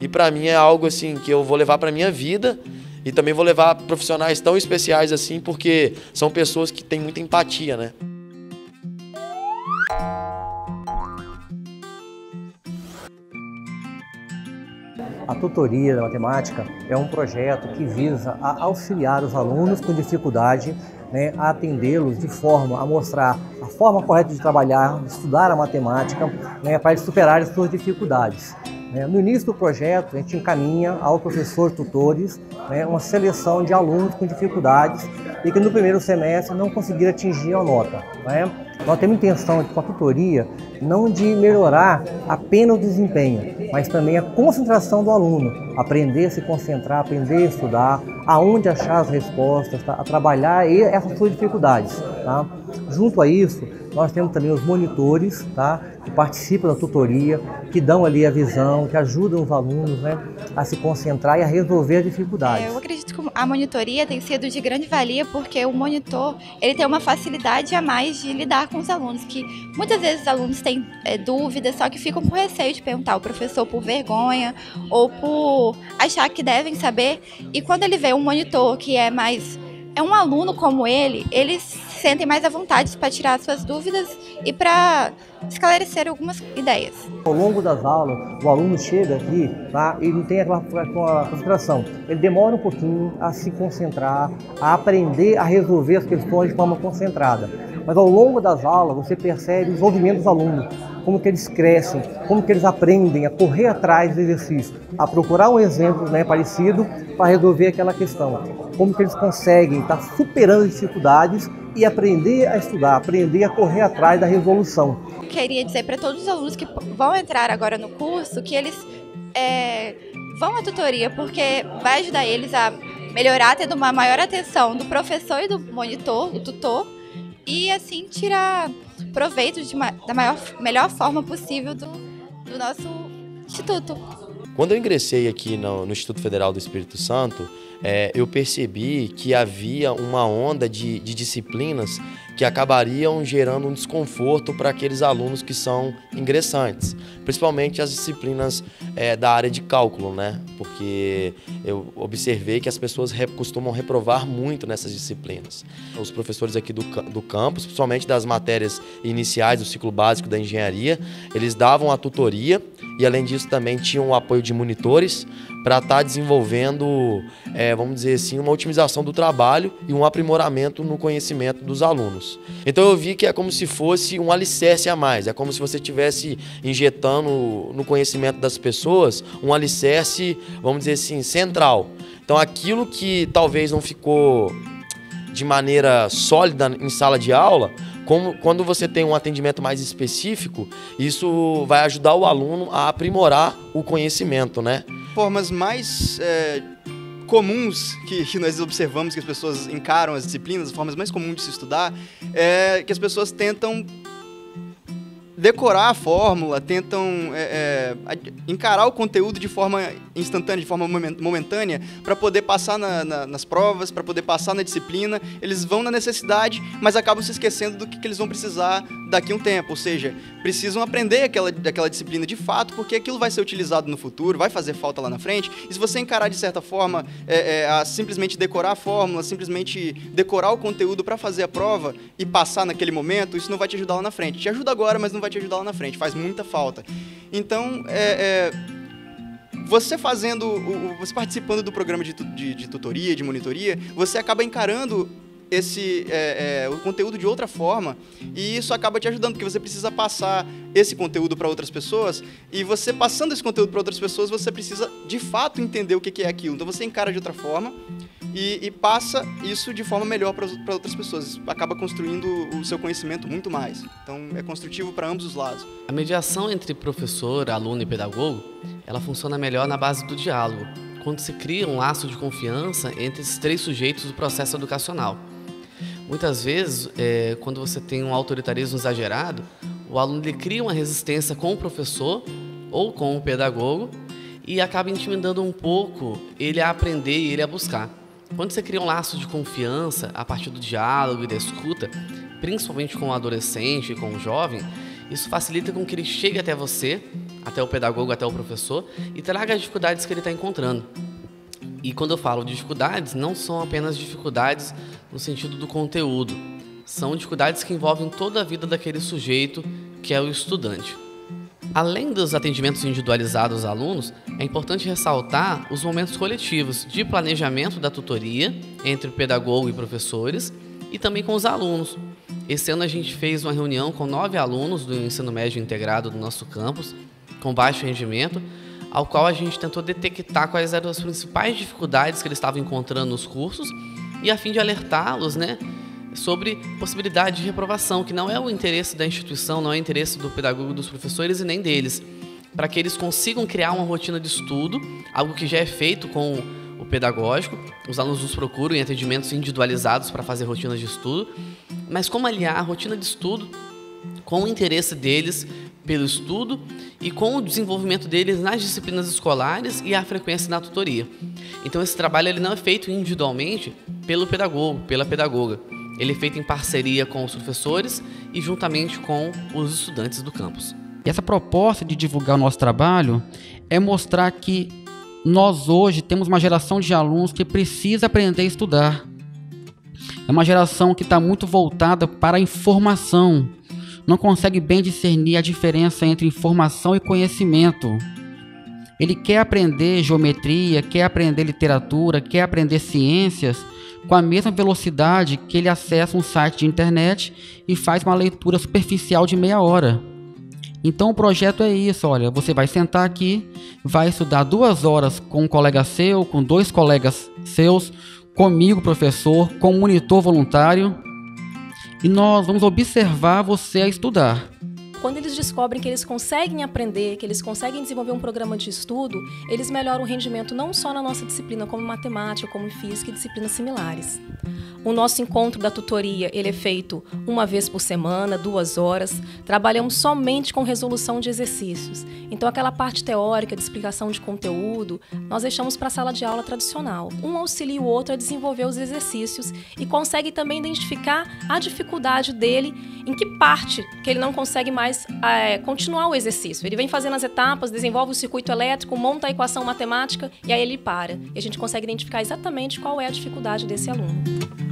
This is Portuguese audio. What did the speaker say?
E para mim é algo assim que eu vou levar para minha vida e também vou levar profissionais tão especiais assim, porque são pessoas que têm muita empatia, né? A tutoria da matemática é um projeto que visa auxiliar os alunos com dificuldade né, a atendê-los de forma a mostrar a forma correta de trabalhar, de estudar a matemática, né, para eles superarem suas dificuldades. Né. No início do projeto, a gente encaminha ao professor tutores né, uma seleção de alunos com dificuldades e que no primeiro semestre não conseguiram atingir a nota. Né? Nós temos intenção, com a tutoria, não de melhorar apenas o desempenho, mas também a concentração do aluno, aprender a se concentrar, aprender a estudar, aonde achar as respostas, tá? a trabalhar essas suas dificuldades. Tá? Junto a isso, nós temos também os monitores, tá? que participam da tutoria, que dão ali a visão, que ajudam os alunos né? a se concentrar e a resolver as dificuldades. É, eu acredito que a monitoria tem sido de grande valia porque o monitor ele tem uma facilidade a mais de lidar com os alunos, que muitas vezes os alunos têm é, dúvidas, só que ficam com receio de perguntar ao professor por vergonha ou por achar que devem saber. E quando ele vê um monitor que é mais é um aluno como ele, eles sentem mais à vontade para tirar suas dúvidas e para esclarecer algumas ideias. Ao longo das aulas, o aluno chega aqui tá, e não tem aquela concentração. Ele demora um pouquinho a se concentrar, a aprender a resolver as questões de forma concentrada. Mas ao longo das aulas, você percebe o desenvolvimento dos alunos como que eles crescem, como que eles aprendem a correr atrás do exercício, a procurar um exemplo né, parecido para resolver aquela questão. Como que eles conseguem estar superando as dificuldades e aprender a estudar, aprender a correr atrás da resolução. Queria dizer para todos os alunos que vão entrar agora no curso que eles é, vão à tutoria, porque vai ajudar eles a melhorar, tendo uma maior atenção do professor e do monitor, do tutor, e assim tirar proveito de uma, da maior, melhor forma possível do, do nosso instituto. Quando eu ingressei aqui no, no Instituto Federal do Espírito Santo, é, eu percebi que havia uma onda de, de disciplinas que acabariam gerando um desconforto para aqueles alunos que são ingressantes, principalmente as disciplinas é, da área de cálculo, né? Porque eu observei que as pessoas costumam reprovar muito nessas disciplinas. Os professores aqui do, do campus, principalmente das matérias iniciais do ciclo básico da engenharia, eles davam a tutoria e além disso também tinham o apoio de monitores para estar tá desenvolvendo, é, vamos dizer assim, uma otimização do trabalho e um aprimoramento no conhecimento dos alunos. Então eu vi que é como se fosse um alicerce a mais, é como se você estivesse injetando no conhecimento das pessoas um alicerce, vamos dizer assim, central. Então aquilo que talvez não ficou de maneira sólida em sala de aula, como, quando você tem um atendimento mais específico, isso vai ajudar o aluno a aprimorar o conhecimento, né? Formas mais é, comuns que, que, nós observamos que as pessoas encaram as disciplinas, as formas mais comuns de se estudar, é que as pessoas tentam decorar a fórmula, tentam é, é, encarar o conteúdo de forma instantânea, de forma momentânea, para poder passar na, na, nas provas, para poder passar na disciplina. Eles vão na necessidade, mas acabam se esquecendo do que, que eles vão precisar daqui a um tempo. Ou seja, precisam aprender aquela, aquela disciplina de fato, porque aquilo vai ser utilizado no futuro, vai fazer falta lá na frente. E se você encarar de certa forma é, é a simplesmente decorar a fórmula, simplesmente decorar o conteúdo para fazer a prova e passar naquele momento, isso não vai te ajudar lá na frente. Te ajuda agora, mas não vai te ajudar lá na frente. Faz muita falta. Então, é, é você fazendo, você participando do programa de, de, de, tutoria, de monitoria, você acaba encarando esse é, é, o conteúdo de outra forma e isso acaba te ajudando porque você precisa passar esse conteúdo para outras pessoas e você passando esse conteúdo para outras pessoas você precisa de fato entender o que é aquilo então você encara de outra forma e, e passa isso de forma melhor para outras pessoas. Acaba construindo o seu conhecimento muito mais. Então é construtivo para ambos os lados. A mediação entre professor aluno e pedagogo ela funciona melhor na base do diálogo quando se cria um laço de confiança entre esses três sujeitos do processo educacional. Muitas vezes, é, quando você tem um autoritarismo exagerado, o aluno ele cria uma resistência com o professor ou com o pedagogo e acaba intimidando um pouco ele a aprender e ele a buscar. Quando você cria um laço de confiança a partir do diálogo e da escuta, principalmente com o adolescente e com o jovem, isso facilita com que ele chegue até você até o pedagogo, até o professor, e traga as dificuldades que ele está encontrando. E quando eu falo de dificuldades, não são apenas dificuldades no sentido do conteúdo, são dificuldades que envolvem toda a vida daquele sujeito que é o estudante. Além dos atendimentos individualizados aos alunos, é importante ressaltar os momentos coletivos de planejamento da tutoria entre o pedagogo e professores e também com os alunos. Esse ano a gente fez uma reunião com nove alunos do ensino médio integrado do nosso campus, com baixo rendimento, ao qual a gente tentou detectar quais eram as principais dificuldades que eles estavam encontrando nos cursos e a fim de alertá-los, né, sobre possibilidade de reprovação, que não é o interesse da instituição, não é o interesse do pedagogo, dos professores e nem deles, para que eles consigam criar uma rotina de estudo, algo que já é feito com o pedagógico. Os alunos nos procuram em atendimentos individualizados para fazer rotinas de estudo, mas como aliar a rotina de estudo com o interesse deles pelo estudo e com o desenvolvimento deles nas disciplinas escolares e a frequência na tutoria. Então esse trabalho ele não é feito individualmente pelo pedagogo, pela pedagoga. Ele é feito em parceria com os professores e juntamente com os estudantes do campus. Essa proposta de divulgar o nosso trabalho é mostrar que nós hoje temos uma geração de alunos que precisa aprender a estudar. É uma geração que está muito voltada para a informação, não consegue bem discernir a diferença entre informação e conhecimento. Ele quer aprender geometria, quer aprender literatura, quer aprender ciências, com a mesma velocidade que ele acessa um site de internet e faz uma leitura superficial de meia hora. Então o projeto é isso, olha, você vai sentar aqui, vai estudar duas horas com um colega seu, com dois colegas seus, comigo, professor, com um monitor voluntário, e nós vamos observar você a estudar. Quando eles descobrem que eles conseguem aprender, que eles conseguem desenvolver um programa de estudo, eles melhoram o rendimento não só na nossa disciplina, como matemática, como física e disciplinas similares. O nosso encontro da tutoria ele é feito uma vez por semana, duas horas. Trabalhamos somente com resolução de exercícios. Então, aquela parte teórica de explicação de conteúdo, nós deixamos para a sala de aula tradicional. Um auxilia o outro a desenvolver os exercícios e consegue também identificar a dificuldade dele, em que parte que ele não consegue mais é, continuar o exercício. Ele vem fazendo as etapas, desenvolve o circuito elétrico, monta a equação matemática e aí ele para. E a gente consegue identificar exatamente qual é a dificuldade desse aluno.